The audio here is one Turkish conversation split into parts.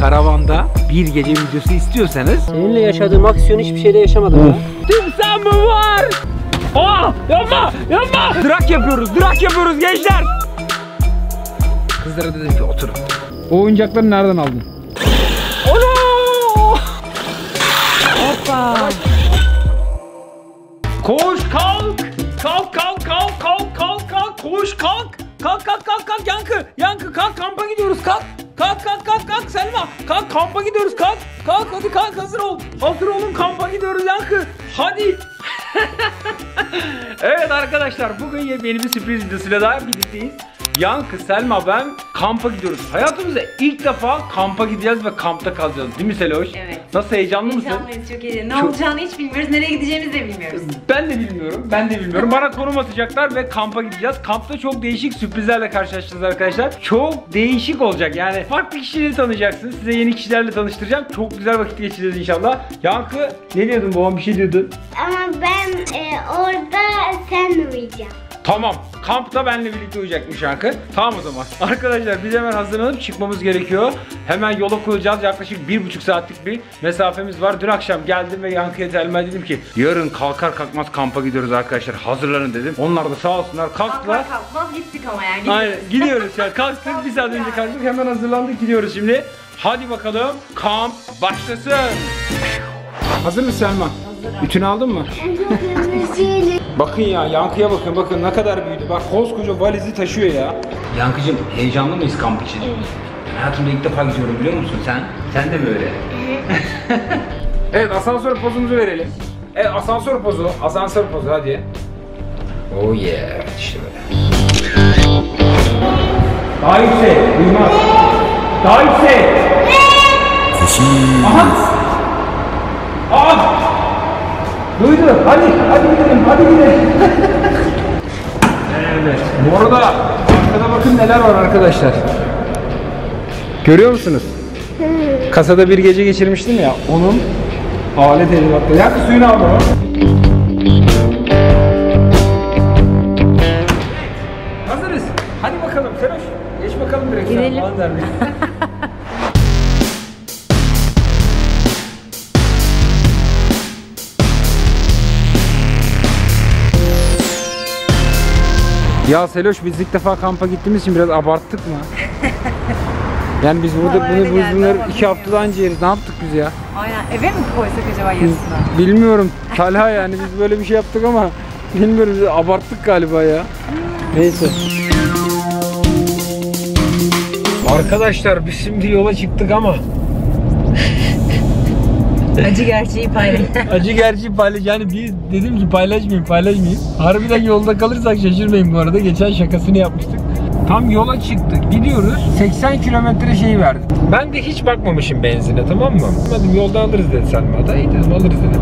karavanda bir gece videosu istiyorsanız Seninle yaşadığım aksiyon hiçbir şeyde yaşamadım ya. Timsah mı var? Aa yapma yapma. Drak yapıyoruz drak yapıyoruz gençler. Kızlara dedim ki oturun. O oyuncakları nereden aldın? Ono! Hoppa. Koş kalk. Kalk kalk kalk kalk kalk kalk. Koş kalk. Kalk kalk kalk kalk yankı. Yankı kalk kampa gidiyoruz kalk. Kalk kalk kalk kalk Selma. Kalk kampa gidiyoruz kalk. Kalk hadi kalk hazır ol. Hazır olun kampa gidiyoruz yankı. Hadi. evet arkadaşlar bugün yepyeni bir sürpriz videosuyla daha birlikteyiz. Yankı, Selma, ben kampa gidiyoruz. Hayatımızda ilk defa kampa gideceğiz ve kampta kalacağız. Değil mi Seloş? Evet. Nasıl heyecanlı mısın? Heyecanlıyız çok iyi. Ne Çok- olacağını hiç bilmiyoruz. Nereye gideceğimizi de bilmiyoruz. Ben de bilmiyorum. Ben de bilmiyorum. Bana konum atacaklar ve kampa gideceğiz. Kampta çok değişik sürprizlerle karşılaşacağız arkadaşlar. Çok değişik olacak. Yani farklı kişileri tanıyacaksınız. Size yeni kişilerle tanıştıracağım. Çok güzel vakit geçireceğiz inşallah. Yankı ne diyordun babam bir şey diyordun. Ama ben e, orada sen uyuyacağım. Tamam. Kampta benle birlikte uyuyacakmış Yankı. Tamam o zaman. Arkadaşlar biz hemen hazırlanıp çıkmamız gerekiyor. Hemen yola koyacağız. Yaklaşık bir buçuk saatlik bir mesafemiz var. Dün akşam geldim ve Yankı'ya telme dedim ki yarın kalkar kalkmaz kampa gidiyoruz arkadaşlar. Hazırlanın dedim. Onlar da sağ olsunlar kalktılar. Kalkar kalkmaz gittik ama yani. Aynen gidiyoruz ya. Kalktık bir saat önce kalktık. Hemen hazırlandık gidiyoruz şimdi. Hadi bakalım kamp başlasın. Hazır mısın Selma? Ütünü aldın mı? Bakın ya yankıya bakın bakın ne kadar büyüdü. Bak koskoca valizi taşıyor ya. Yankıcığım heyecanlı mıyız kamp için? Ben hayatımda ilk defa gidiyorum biliyor musun sen? Sen de böyle. Evet asansör pozumuzu verelim. Evet asansör pozu. Asansör pozu hadi. Oh yeah işte böyle. Daha yüksek duymaz. Daha yüksek. Aha. Aa. Duydu. Hadi hadi gidelim hadi gidelim. evet. Bu arada arkada bakın neler var arkadaşlar. Görüyor musunuz? Kasada bir gece geçirmiştim ya onun alet edevatları. Yak suyunu al. Hazırız. Hadi bakalım Seloş. Geç bakalım direkt. Girelim. Ya Seloş biz ilk defa kampa gittiğimiz için biraz abarttık mı? Yani biz burada bunu öyle biz geldi bunları ama iki haftada anca yeriz. Ne yaptık biz ya? Aynen. Eve mi koysak acaba yarısına? Bilmiyorum. Talha yani biz böyle bir şey yaptık ama bilmiyorum biz abarttık galiba ya. Neyse. Arkadaşlar biz şimdi yola çıktık ama Acı gerçeği paylaş. acı gerçeği paylaş yani bir dedim ki paylaşmayayım paylaşmayayım. Harbiden yolda kalırsak şaşırmayın bu arada. Geçen şakasını yapmıştık. Tam yola çıktık. Gidiyoruz. 80 kilometre şey verdi. Ben de hiç bakmamışım benzine tamam mı? Dedim yolda alırız dedi Selma da. İyi dedim alırız dedim.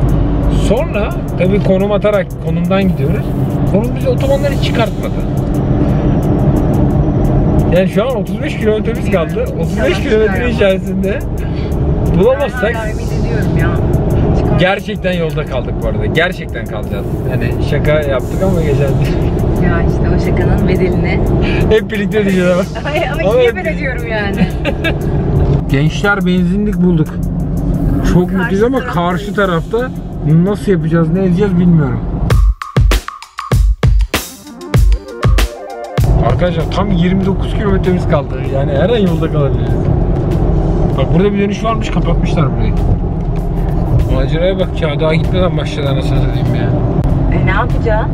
Sonra tabii konum atarak konumdan gidiyoruz. Konum bizi otobandan hiç çıkartmadı. Yani şu an 35 kilometremiz kaldı. 35 kilometre içerisinde bulamazsak ediyorum ya. Gerçekten yolda kaldık bu arada. Gerçekten kalacağız. Hani şaka yaptık ama geçen Ya işte o şakanın bedelini. hep birlikte ödeyeceğiz ama. Ay, ama niye ben ödüyorum yani? Gençler benzinlik bulduk. Çok Karşı mutluyuz ama taraftayız. karşı tarafta nasıl yapacağız, ne edeceğiz bilmiyorum. Arkadaşlar tam 29 kilometremiz kaldı. Yani her an yolda kalabiliriz. Bak burada bir dönüş varmış kapatmışlar burayı. Maceraya bak ya daha gitmeden başladı anasını satayım ya. e, ne yapacağız?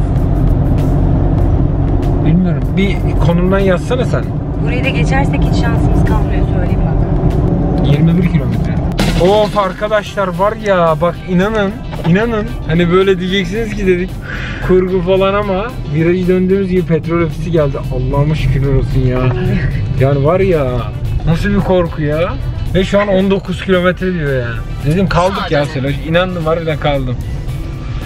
Bilmiyorum. Bir konumdan yazsana sen. Burayı da geçersek hiç şansımız kalmıyor söyleyeyim bak. 21 kilometre. Of arkadaşlar var ya bak inanın inanın hani böyle diyeceksiniz ki dedik kurgu falan ama virajı döndüğümüz gibi petrol ofisi geldi. Allah'ıma şükürler olsun ya. Yani var ya nasıl bir korku ya. Ve şu an 19 kilometre diyor ya. Dedim kaldık ya Seloş. İnandım harbiden kaldım.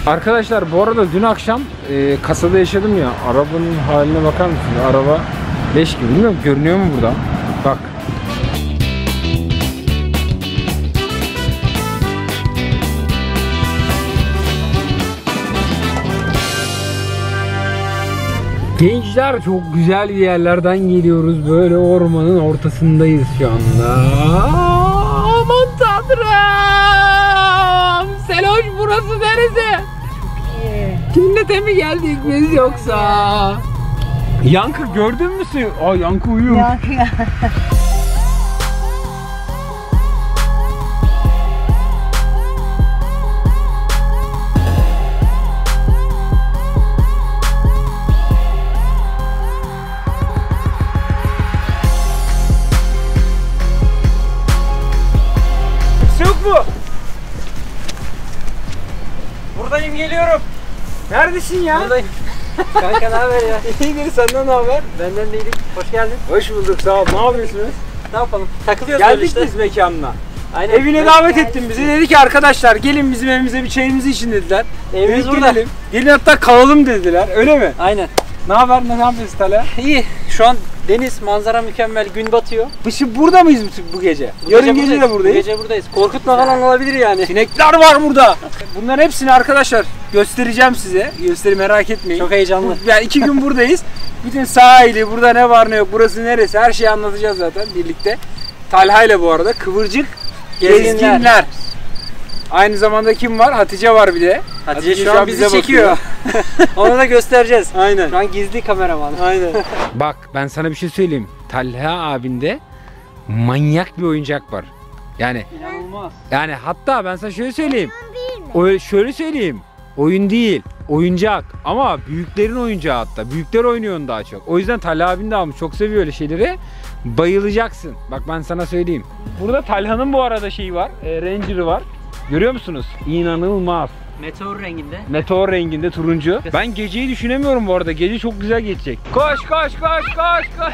Arkadaşlar bu arada dün akşam e, kasada yaşadım ya. Arabanın haline bakar mısınız? Araba leş gibi. Bilmiyorum görünüyor mu burada? Bak. Gençler çok güzel bir yerlerden geliyoruz. Böyle ormanın ortasındayız şu anda. Aman tanrım! Seloş burası neresi? Cennete mi geldik biz yoksa? Yankı gördün mü? Aa Yankı uyuyor. Yankı Neredesin ya? Buradayım. Kanka ne haber ya? İyidir senden ne haber? Benden de iyilik. Hoş geldin. Hoş bulduk sağ ol. Ne yapıyorsunuz? Ne yapalım? Takılıyoruz böyle Geldik işte. biz mekanına. Aynen. Evine Ben- davet ettin bizi. Dedi ki arkadaşlar gelin bizim evimize bir çayımızı için dediler. Evimiz Dedik, burada. Gelelim. Gelin hatta kalalım dediler. Öyle mi? Aynen. Ne haber? Ne yapıyorsun Tala? İyi. Şu an deniz, manzara mükemmel. Gün batıyor. Şimdi burada mıyız bu, bu gece? Bu Yarın gece, buradayız. de buradayız. Bu gece buradayız. Korkutma falan olabilir yani. Sinekler var burada. Bunların hepsini arkadaşlar göstereceğim size. Gösteri merak etmeyin. Çok heyecanlı. Yani iki gün buradayız. Bütün sahili, burada ne var ne yok, burası neresi her şeyi anlatacağız zaten birlikte. Talha ile bu arada Kıvırcık Gezginler. Gezginler. Aynı zamanda kim var? Hatice var bir de. Hatice şu an bizi çekiyor. Onu da göstereceğiz. Aynen. Şu an gizli kameraman. Aynen. Bak ben sana bir şey söyleyeyim. Talha abinde manyak bir oyuncak var. Yani İnanılmaz. yani hatta ben sana şöyle söyleyeyim. O şöyle söyleyeyim. Oyun değil, oyuncak ama büyüklerin oyuncağı hatta. Büyükler oynuyor onu daha çok. O yüzden Talha abin de almış. Çok seviyor öyle şeyleri. Bayılacaksın. Bak ben sana söyleyeyim. Burada Talha'nın bu arada şeyi var. E, Ranger'ı var. Görüyor musunuz? İnanılmaz. Meteor renginde. Meteor renginde turuncu. Ben geceyi düşünemiyorum bu arada. Gece çok güzel geçecek. Koş koş koş koş koş.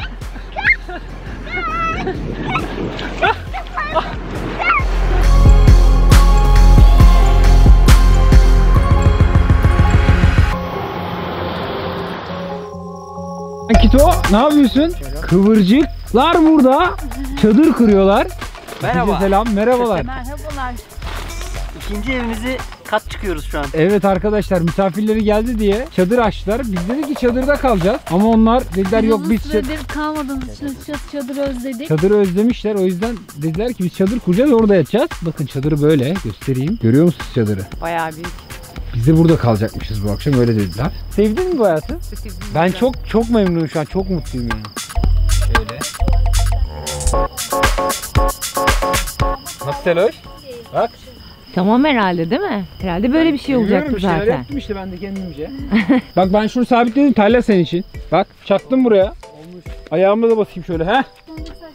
Kito ne yapıyorsun? Kıvırcıklar burada. Çadır kuruyorlar. Merhaba. Selam, merhabalar. Merhabalar. İkinci evimizi kat çıkıyoruz şu an. Evet arkadaşlar misafirleri geldi diye çadır açtılar. Biz dedik ki çadırda kalacağız. Ama onlar dediler yok Uzun biz çad- süredir kalmadığımız için çad- çadır özledik. çadırı özlemişler. O yüzden dediler ki biz çadır kuracağız orada yatacağız. Bakın çadırı böyle göstereyim. Görüyor musunuz çadırı? Bayağı büyük. Biz de burada kalacakmışız bu akşam öyle dediler. Sevdin mi bu hayatı? Ben çok çok memnunum şu an. Çok mutluyum yani. Şöyle. Nasıl Seloş? Bak. Tamam herhalde değil mi? Herhalde böyle bir şey olacaktı bir şeyler zaten. yaptım işte ben de kendimce. Bak ben şunu sabitledim Talya senin için. Bak çaktım buraya. Olmuş. Ayağımla da basayım şöyle he.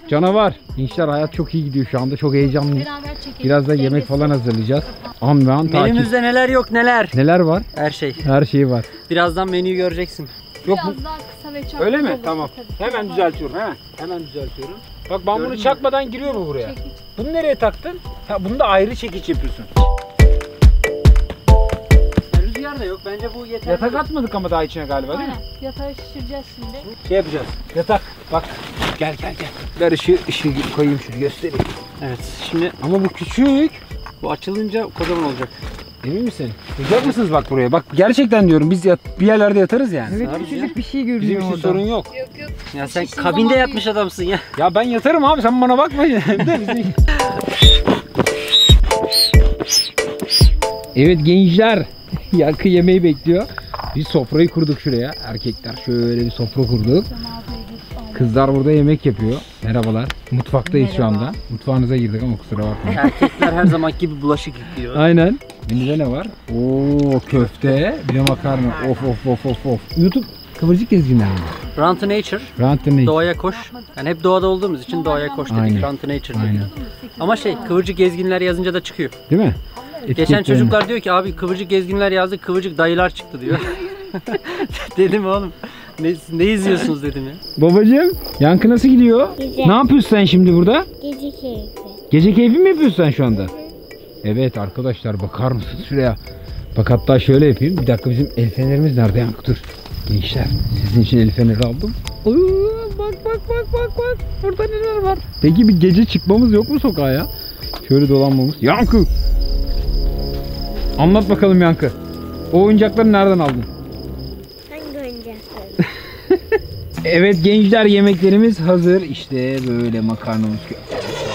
Canavar. Gençler hayat çok iyi gidiyor şu anda. Çok heyecanlıyım. Beraber çekelim. Biraz da yemek falan hazırlayacağız. An ve an takip. Menümüzde neler yok neler. Neler var? Her şey. Her şey var. Birazdan menüyü göreceksin. Yok mu? Biraz daha kısa ve çok Öyle mi? olur Tamam. tabii. Hemen düzeltiyorum. Hemen. Hemen düzeltiyorum. Bak ben Gördün bunu çakmadan giriyor mu buraya? Çekiç. Bunu nereye taktın? Ha, bunu da ayrı çekiç yapıyorsun. Rüzgar da yok. Bence bu yeter. Yatak atmadık ama daha içine galiba değil mi? Aynen. Yatağı şişireceğiz şimdi. Şey yapacağız. Yatak. Bak. Gel gel gel. Ver ışığı, ışığı koyayım şunu göstereyim. Evet. Şimdi Ama bu küçük. bu açılınca kocaman olacak. Emin misin? Duyacak mısınız bak buraya? Bak gerçekten diyorum biz yat, bir yerlerde yatarız yani. Evet Abi küçücük bir şey Bizim görünüyor için orada. sorun yok. Ya sen Şişin kabinde zaman yatmış adamsın ya. Ya ben yatarım abi sen bana bakma. Bizim- evet gençler. Yankı yemeği bekliyor. Biz sofrayı kurduk şuraya. Erkekler şöyle bir sofra kurduk. Kızlar burada yemek yapıyor. Merhabalar. Mutfaktayız şu anda. Mutfağınıza girdik ama kusura bakmayın. Erkekler her zaman gibi bulaşık yıkıyor. Aynen. Menüde ne var? Oo köfte, bir de makarna. Of of of of of. YouTube kıvırcık gezginler mi? Run to Nature. Run to nature. Doğaya koş. Yani hep doğada olduğumuz için doğaya koş dedik. Aynen. Run to Nature dedik. Aynen. Ama şey kıvırcık gezginler yazınca da çıkıyor. Değil mi? Geçen Etiketlerini. çocuklar diyor ki abi kıvırcık gezginler yazdı kıvırcık dayılar çıktı diyor. dedim oğlum ne, ne izliyorsunuz dedim ya. Babacığım, yankı nasıl gidiyor? Güzel. Ne yapıyorsun sen şimdi burada? Gece keyfi. Gece keyfi mi yapıyorsun sen şu anda? Evet arkadaşlar bakar mısınız şuraya? Bak hatta şöyle yapayım. Bir dakika bizim el fenerimiz nerede yankı dur. Gençler sizin için el feneri aldım. Oo, bak bak bak bak bak. Burada neler var? Peki bir gece çıkmamız yok mu sokağa ya? Şöyle dolanmamız. Yankı! Anlat bakalım Yankı. O oyuncakları nereden aldın? Evet gençler yemeklerimiz hazır. İşte böyle makarnamız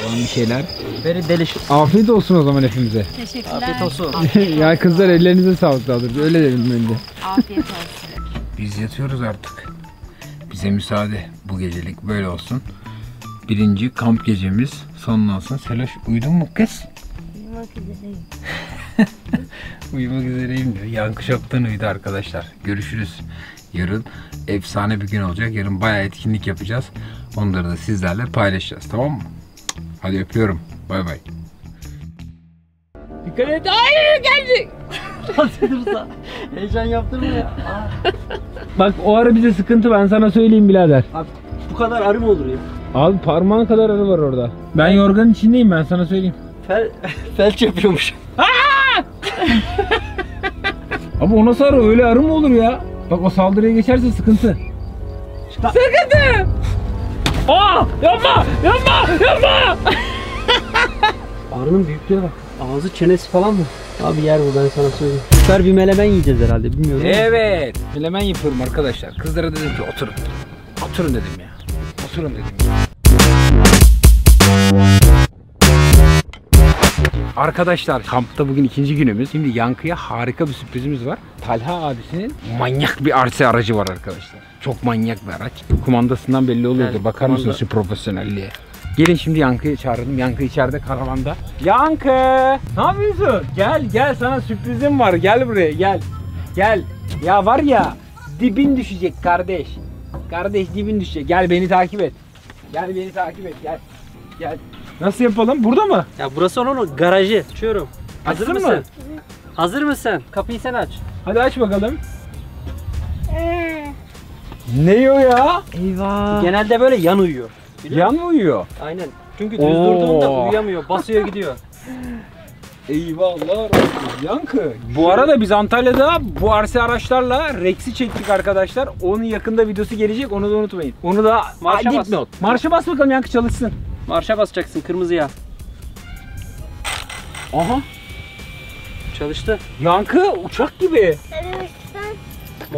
falan bir şeyler. Very delicious. Afiyet olsun o zaman hepimize. Teşekkürler. Afiyet olsun. ya kızlar ellerinize sağlık daha doğrusu. Öyle dedim ben de. Afiyet olsun. Biz yatıyoruz artık. Bize müsaade. Bu gecelik böyle olsun. Birinci kamp gecemiz sonlansın. Seloş uyudun mu kız? Uyumak üzereyim. Uyumak üzereyim diyor. Yankı çoktan uyudu arkadaşlar. Görüşürüz. Yarın efsane bir gün olacak. Yarın bayağı etkinlik yapacağız. Onları da sizlerle paylaşacağız. Tamam mı? Hadi öpüyorum. Bay bay. Dikkat et. Hayır geldi. Dursa. Heyecan yaptırma ya. Bak o ara bize sıkıntı ben sana söyleyeyim birader. Abi bu kadar arı mı olur ya? Abi parmağın kadar arı var orada. Ben yorganın içindeyim ben sana söyleyeyim. Fel, felç yapıyormuş. Abi o nasıl arı? Öyle arı mı olur ya? Bak o saldırıya geçerse sıkıntı. Sıkıntı! Aa! Yapma! Yapma! Yapma! Arının büyüklüğüne bak. Ağzı çenesi falan mı? Abi yer bu ben sana söyleyeyim. Süper bir melemen yiyeceğiz herhalde bilmiyorum. Evet. Bilemen yapıyorum arkadaşlar. Kızlara dedim ki oturun. Oturun dedim ya. Oturun dedim ya. Arkadaşlar kampta bugün ikinci günümüz. Şimdi Yankı'ya harika bir sürprizimiz var. Talha abisinin manyak bir RC aracı var arkadaşlar. Çok manyak bir araç. Kumandasından belli oluyordur. Evet, Bakar kumanda- mısınız şu profesyonelliğe? Gelin şimdi Yankı'yı çağırdım. Yankı içeride karavanda. Yankı! Ne yapıyorsun? Gel gel sana sürprizim var. Gel buraya gel. Gel. Ya var ya dibin düşecek kardeş. Kardeş dibin düşecek. Gel beni takip et. Gel beni takip et. Gel. Gel. Nasıl yapalım? Burada mı? Ya burası onun garajı. Açıyorum. Hazır Açsın mısın? mı? Hazır mısın? Kapıyı sen aç. Hadi aç bakalım. Ee, Ne o ya? Eyvah. Genelde böyle yan uyuyor. Biliyor Yan mı uyuyor? Aynen. Çünkü düz Oo. durduğunda uyuyamıyor. Basıyor gidiyor. Eyvallah. Yankı. Bu arada biz Antalya'da bu RC araçlarla Rex'i çektik arkadaşlar. Onun yakında videosu gelecek. Onu da unutmayın. Onu da Marşa bas. dipnot. Marşa bas bakalım Yankı çalışsın. Marşa basacaksın kırmızıya. Aha. Çalıştı. Yankı uçak gibi.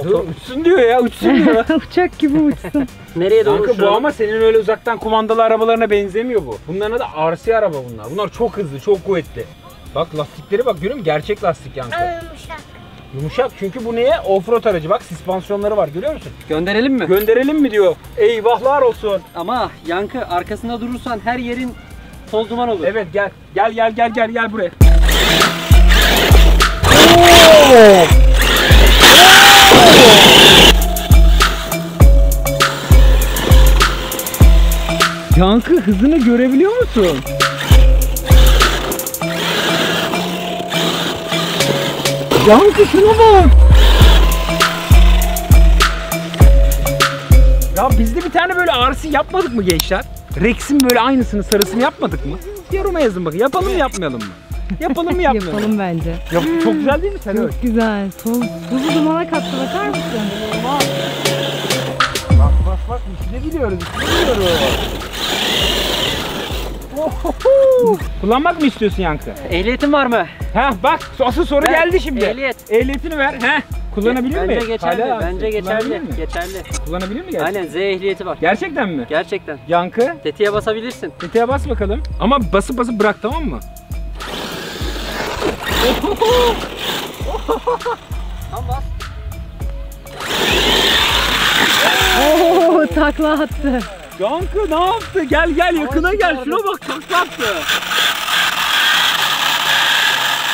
Dur, uçsun diyor ya uçsun diyor. Uçak gibi uçsun. Nereye doğru Yankı bu ama senin öyle uzaktan kumandalı arabalarına benzemiyor bu. Bunların adı RC araba bunlar. Bunlar çok hızlı, çok kuvvetli. Bak lastikleri bak görüyor musun? Gerçek lastik Yankı. Yumuşak. Yumuşak çünkü bu neye? Offroad aracı. Bak süspansiyonları var görüyor musun? Gönderelim mi? Gönderelim mi diyor. Eyvahlar olsun. Ama yankı arkasında durursan her yerin toz duman olur. Evet gel. Gel gel gel gel gel buraya. Yankı hızını görebiliyor musun? Yankı şuna bak. Ya biz de bir tane böyle RC yapmadık mı gençler? Rex'in böyle aynısını sarısını yapmadık mı? Yoruma yazın bakın. Yapalım mı yapmayalım mı? Yapalım mı yapmayalım mı? Yapalım bence. Ya, çok güzel değil mi sen öyle? Çok güzel. Toz, tozu dumana kattı bakar mısın? Bak bak bak işine biliyoruz işine biliyoruz. Kullanmak mı istiyorsun Yankı? Ehliyetin var mı? Heh bak asıl soru Ver, geldi şimdi. ehliyet. Ehliyetini ver. Heh. Kullanabilir mi? Bence geçerli. Hala Bence geçerli. mi? Geçerli. Kullanabilir mi gerçekten? Aynen Z ehliyeti var. Gerçekten mi? Gerçekten. Yankı Tetiğe basabilirsin. tetiğe bas bakalım. Ama basıp basıp bırak tamam mı? Tamam bas. Oo takla attı. Yankı ne yaptı? Gel gel yakına gel. Şuna bak çok yaptı.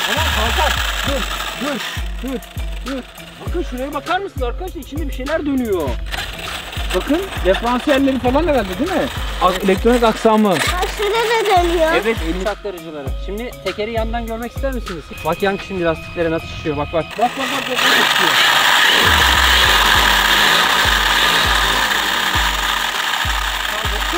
Tamam kalkar. Dur dur dur dur. Bakın şuraya bakar mısın arkadaşlar? İçinde bir şeyler dönüyor. Bakın diferansiyelleri falan herhalde değil mi? Ak- Elektronik aksamı. Bak şurada da dönüyor. Evet elini aktarıcıları. Şimdi tekeri yandan görmek ister misiniz? Bak yankı şimdi lastiklere nasıl şişiyor bak bak. Bak bak bak bak bak şişiyor.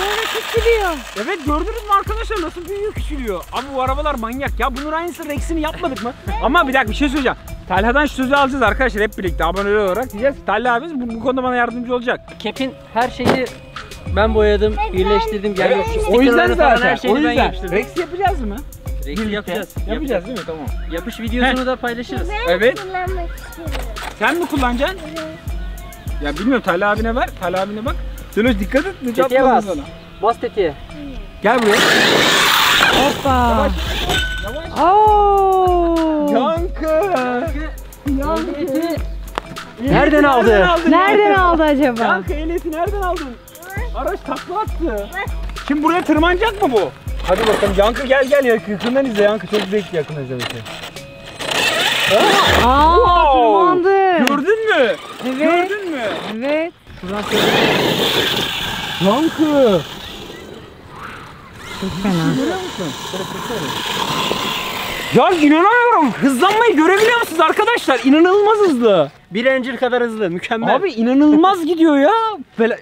Sonra küçülüyor. Evet gördünüz mü arkadaşlar nasıl büyüyor küçülüyor. Abi bu arabalar manyak ya. Bunun aynısı Rex'ini yapmadık mı? Ama bir dakika bir şey söyleyeceğim. Talha'dan şu sözü alacağız arkadaşlar hep birlikte aboneler olarak diyeceğiz. Talha abimiz bu, bu konuda bana yardımcı olacak. Kepin her şeyini ben boyadım, birleştirdim. Yani Evet, şu o yüzden zaten. her şeyini o ben yüzden. yapıştırdım. Rex yapacağız mı? Rex'i yapacağız. Yapacağız değil mi? Tamam. Yapış videosunu da paylaşırız. Ben Evet. kullanmak istiyorum. Sen mi kullanacaksın? Ya bilmiyorum Talha abine ver. Talha abine bak. Dönüş dikkat et. Tetiğe çarpmasın bas. sana. Bas tetiğe. Gel buraya. Hoppa. Yavaş. Oo. Yankı. Nereden aldı? Nereden aldı acaba? Yankı ehliyeti nereden aldın? Araç takla attı. Şimdi buraya tırmanacak mı bu? Hadi bakalım Yankı gel gel yakından izle Yankı çok zevkli yakın izlemesi. Aa tırmandı. Gördün mü? Evet. Gördün mü? Evet. Yankı. Çok fena. Ya inanamıyorum. Hızlanmayı görebiliyor musunuz arkadaşlar? İnanılmaz hızlı. Bir Ranger kadar hızlı. Mükemmel. Abi inanılmaz gidiyor ya. Böyle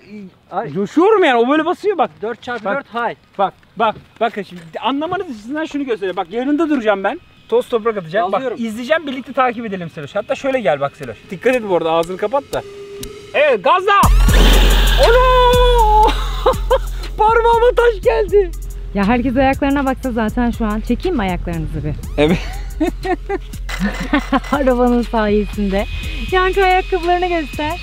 Ay. coşuyorum yani. O böyle basıyor bak. 4 çarpı Bak. 4 high. Bak bak bakın şimdi anlamanız açısından şunu göstereyim. Bak yanında duracağım ben. Toz toprak atacak. Alıyorum. Bak izleyeceğim birlikte takip edelim Seloş. Hatta şöyle gel bak Seloş. Dikkat et bu arada ağzını kapat da. Evet gazla. Ono! Parmağıma taş geldi. Ya herkes ayaklarına baksa zaten şu an. Çekeyim mi ayaklarınızı bir? Evet. Arabanın sayesinde. Yankı ayakkabılarını göster.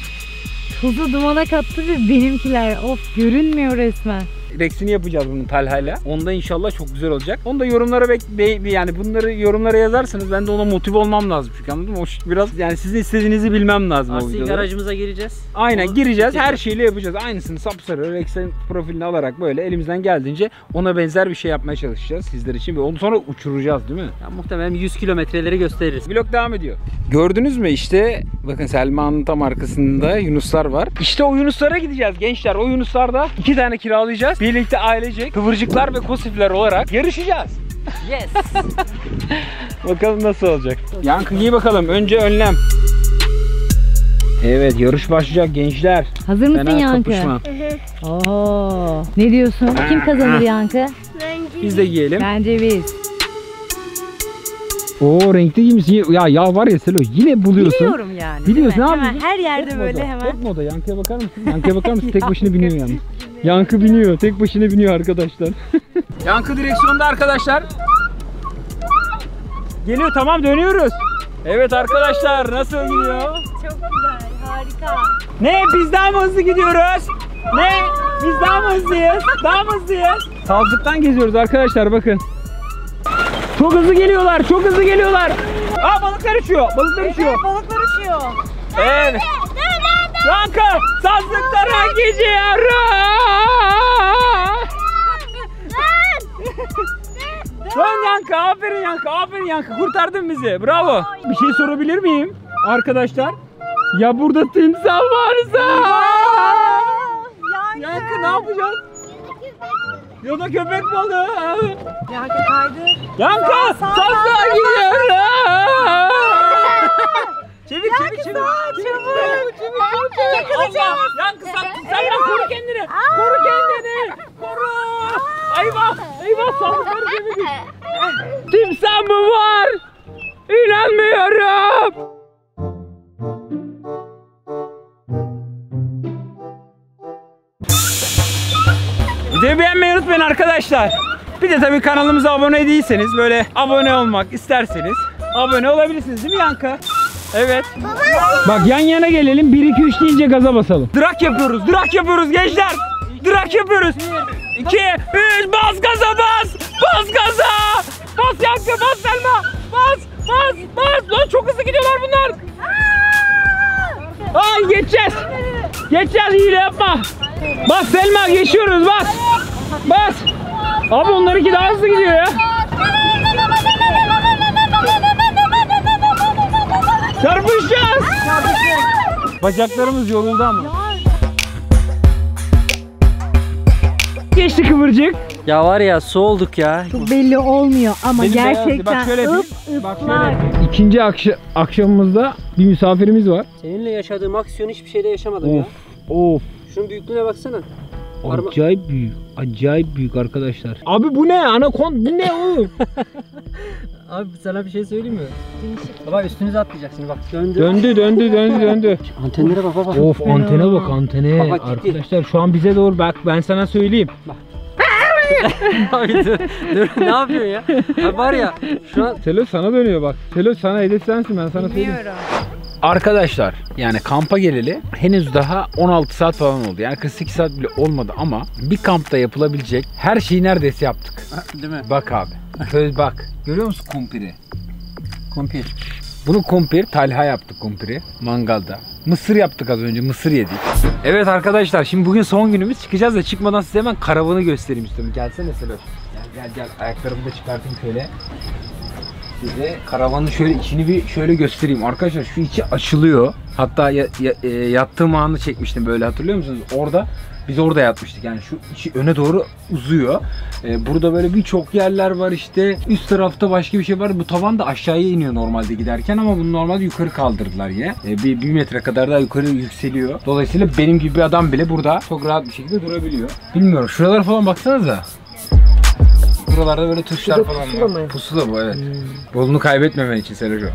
Tuzu dumana kattı ve benimkiler of görünmüyor resmen. Rex'ini yapacağız bunun Talha'yla. Onda inşallah çok güzel olacak. Onu da yorumlara bek be- yani bunları yorumlara yazarsanız ben de ona motive olmam lazım çünkü anladın mı? O biraz yani sizin istediğinizi bilmem lazım o Asli videoda. garajımıza gireceğiz. Aynen Onu gireceğiz. Her şeyle yapacağız. Aynısını sapsarı Rex'in profilini alarak böyle elimizden geldiğince ona benzer bir şey yapmaya çalışacağız sizler için ve onu sonra uçuracağız değil mi? Ya, muhtemelen 100 kilometreleri gösteririz. Vlog devam ediyor. Gördünüz mü işte bakın Selma'nın tam arkasında Yunuslar var. İşte o Yunuslara gideceğiz gençler. O Yunuslarda iki tane kiralayacağız. Birlikte ailecek kıvırcıklar ve kosifler olarak yarışacağız. Yes. Bakalım nasıl olacak. Yankı giy bakalım. Önce önlem. Evet yarış başlayacak gençler. Hazır mısın Fena Yankı? kapışma. Oo. Ne diyorsun? Kim kazanır Yankı? Biz de giyelim. Bence biz. Oo renkli giymişsin. Ya ya var ya Selo yine buluyorsun. Biliyorum yani. Biliyorsun mi? abi. Hemen her yerde Hep böyle moda, hemen. Hep moda. Yankı'ya bakar mısın? Yankı'ya bakar mısın? Tek başına biniyor yani. Yankı biniyor. Tek başına biniyor arkadaşlar. Yankı direksiyonda arkadaşlar. Geliyor tamam dönüyoruz. Evet arkadaşlar nasıl gidiyor? Çok güzel, harika. Ne biz daha mı hızlı gidiyoruz? Ne? Biz daha mı hızlıyız? Daha mı hızlıyız? Sazlıktan geziyoruz arkadaşlar bakın. Çok hızlı geliyorlar, çok hızlı geliyorlar. Aa balıklar uçuyor, balıklar uçuyor. Balıklar uçuyor. Evet. Yankı, sazlıklara gidiyoruz. Dön Yankı, aferin Yankı, aferin Yankı. Kurtardın bizi, bravo. Bir şey sorabilir miyim arkadaşlar? Ya burada timsah varsa? Yankı ne yapacağız? Ya da köpek balığı. Yankı kaydı. Yankı, sazlığa gidiyoruz. Arkadaşlar. Bir de tabii kanalımıza abone değilseniz böyle abone olmak isterseniz abone olabilirsiniz değil mi Yankı? Evet. Bak yan yana gelelim 1 2 3 deyince gaza basalım. Drak yapıyoruz. Drak yapıyoruz gençler. Drak yapıyoruz. 2 3 bas gaza bas. Bas gaza. Bas Yankı bas Selma. Bas bas bas. Lan çok hızlı gidiyorlar bunlar. Ay geçeceğiz. Geçeceğiz hile yapma. Bas Selma geçiyoruz bas. Bas. Abi onlarınki daha hızlı gidiyor ya. Çarpışacağız. Bacaklarımız yoruldu ama. Geçti kıvırcık. ya var ya soğulduk ya. Çok belli olmuyor ama Benim gerçekten Bak şöyle ıp bak ıslak. İkinci akşamımızda bir misafirimiz var. Seninle yaşadığım aksiyonu hiçbir şeyde yaşamadım ya. Of of. Şunun büyüklüğüne baksana. Acayip büyük. Acayip büyük arkadaşlar. Abi bu ne? Anakon bu ne o? Abi sana bir şey söyleyeyim mi? Baba üstünüze atlayacaksın bak. Döndü. döndü döndü döndü döndü. Antenlere bak baba. Of antene bak antene. Bak, bak. Arkadaşlar şu an bize doğru bak ben sana söyleyeyim. Abi dur, dur, ne yapıyorsun ya? Abi var ya şu an Selo sana dönüyor bak. Selo sana hedef sensin ben sana söyleyeyim. Bilmiyorum. Arkadaşlar yani kampa geleli henüz daha 16 saat falan oldu. Yani 48 saat bile olmadı ama bir kampta yapılabilecek her şeyi neredeyse yaptık. Değil mi? Bak abi. Şöyle bak. Görüyor musun kumpiri? Kumpir. Bunu kumpir, talha yaptık kumpiri mangalda. Mısır yaptık az önce, mısır yedik. Evet arkadaşlar şimdi bugün son günümüz çıkacağız da çıkmadan size hemen karavanı göstereyim istiyorum. Gelsene Seloş. Gel gel gel ayaklarımı da çıkartayım şöyle. Size karavanın şöyle içini bir şöyle göstereyim. Arkadaşlar şu içi açılıyor. Hatta ya- ya- e, yattığım anı çekmiştim böyle hatırlıyor musunuz? Orada biz orada yatmıştık. Yani şu içi öne doğru uzuyor. E, burada böyle birçok yerler var işte. Üst tarafta başka bir şey var. Bu tavan da aşağıya iniyor normalde giderken ama bunu normalde yukarı kaldırdılar yine. E, bir, bir metre kadar daha yukarı yükseliyor. Dolayısıyla benim gibi bir adam bile burada çok rahat bir şekilde durabiliyor. Bilmiyorum. Şuralara falan baksanıza. Buralarda böyle tuşlar falan var. Pusula bu evet. Yolunu kaybetmemen için Sergio.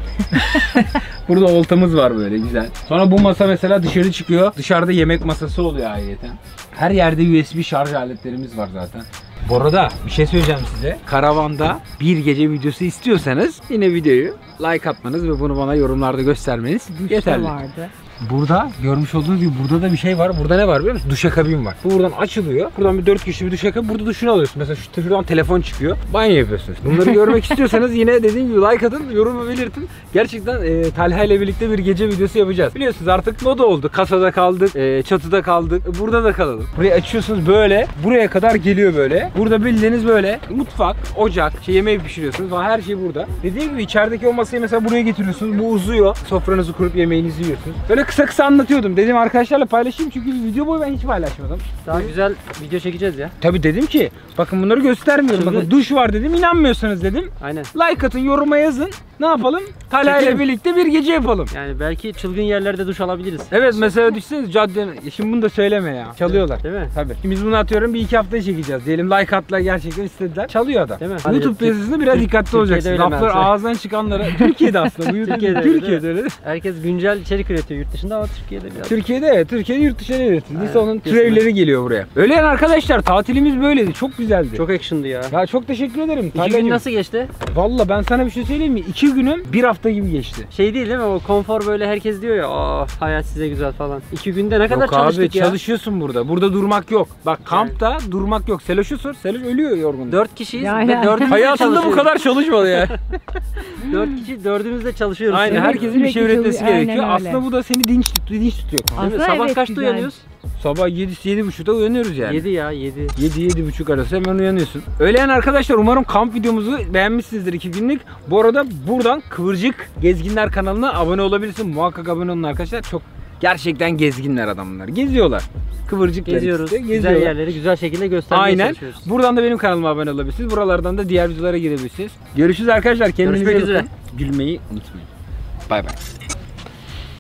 Burada oltamız var böyle güzel. Sonra bu masa mesela dışarı çıkıyor. Dışarıda yemek masası oluyor ayrıyeten. Her yerde USB şarj aletlerimiz var zaten. Bu arada bir şey söyleyeceğim size. Karavanda bir gece videosu istiyorsanız yine videoyu like atmanız ve bunu bana yorumlarda göstermeniz yeterli. vardı. Burada görmüş olduğunuz gibi burada da bir şey var. Burada ne var biliyor musun? Duşakabin var. Bu buradan açılıyor. Buradan bir 4 kişi bir duşakabin. Burada duşunu alıyorsun. Mesela şu şuradan telefon çıkıyor. Banyo yapıyorsunuz. Bunları görmek istiyorsanız yine dediğim gibi like atın, yorumu belirtin. Gerçekten e, Talha ile birlikte bir gece videosu yapacağız. Biliyorsunuz artık moda oldu. Kasada kaldık, e, çatıda kaldık. E, Burada da kalalım. Burayı açıyorsunuz böyle. Buraya kadar geliyor böyle. Burada bildiğiniz böyle mutfak, ocak, şey yemeği pişiriyorsunuz falan her şey burada. Dediğim gibi içerideki o masayı mesela buraya getiriyorsunuz. Bu uzuyor. Sofranızı kurup yemeğinizi yiyorsunuz. Böyle kısa kısa anlatıyordum. Dedim arkadaşlarla paylaşayım çünkü video boyu ben hiç paylaşmadım. Daha güzel video çekeceğiz ya. Tabi dedim ki bakın bunları göstermiyorum. Şimdi- Bakın duş var dedim inanmıyorsanız dedim. Aynen. Like atın yoruma yazın. Ne yapalım? Talha ile birlikte bir gece yapalım. Yani belki çılgın yerlerde duş alabiliriz. Evet mesela düşseniz caddenin. Şimdi bunu da söyleme ya. Çalıyorlar. Değil mi? Tabii. Şimdi biz bunu atıyorum bir iki haftaya çekeceğiz. Diyelim like atlar gerçekten istediler. Çalıyor adam. Değil mi? Hadi YouTube piyasasında biraz dikkatli olacaksın. Laflar ağızdan çıkanlara. Türkiye'de aslında. Bu Türkiye'de Türkiye'de, öyle. Herkes güncel içerik üretiyor yurt dışında ama Türkiye'de biraz. Türkiye'de evet. Türkiye'de yurt dışına üretildi. Onun türevleri geliyor buraya. Öyle yani arkadaşlar tatilimiz böyleydi. Çok güzeldi. Çok action'dı ya. Ya çok teşekkür ederim. İki Talha'cığım. gün nasıl geçti? Valla ben sana bir şey söyleyeyim mi? İki günüm bir hafta gibi geçti. Şey değil değil mi? O konfor böyle herkes diyor ya. Aa hayat size güzel falan. İki günde ne kadar yok çalıştık abi ya? çalışıyorsun burada. Burada durmak yok. Bak kampta durmak yok. Seloş'u sor. Seloş ölüyor yorgun. Dört kişiyiz Yani. ve dördümüz de Hayatında bu çalışıyoruz. kadar çalışmadı ya. Dört kişi dördümüz de çalışıyoruz. Aynen herkesin bir şey Sürekli üretmesi çalış- aynen gerekiyor. öyle. Aslında bu da seni dinç, dinç tutuyor. Değil mi? Aslında Sabah evet, kaçta güzel. uyanıyoruz? Sabah 7 7 buçukta uyanıyoruz yani. Yedi ya yedi. 7 7 buçuk arası hemen uyanıyorsun. Öyle yani arkadaşlar umarım kamp videomuzu beğenmişsinizdir iki günlük. Bu arada buradan Kıvırcık Gezginler kanalına abone olabilirsin. Muhakkak abone olun arkadaşlar. Çok gerçekten gezginler adamlar. Geziyorlar. Kıvırcıklar Geziyoruz. ikisi de Güzel geziyorlar. yerleri güzel şekilde göstermeye Aynen. çalışıyoruz. Buradan da benim kanalıma abone olabilirsiniz. Buralardan da diğer videolara girebilirsiniz. Görüşürüz arkadaşlar. Kendinize Görüşmek iyi bakın. üzere. Gülmeyi unutmayın. Bay bay.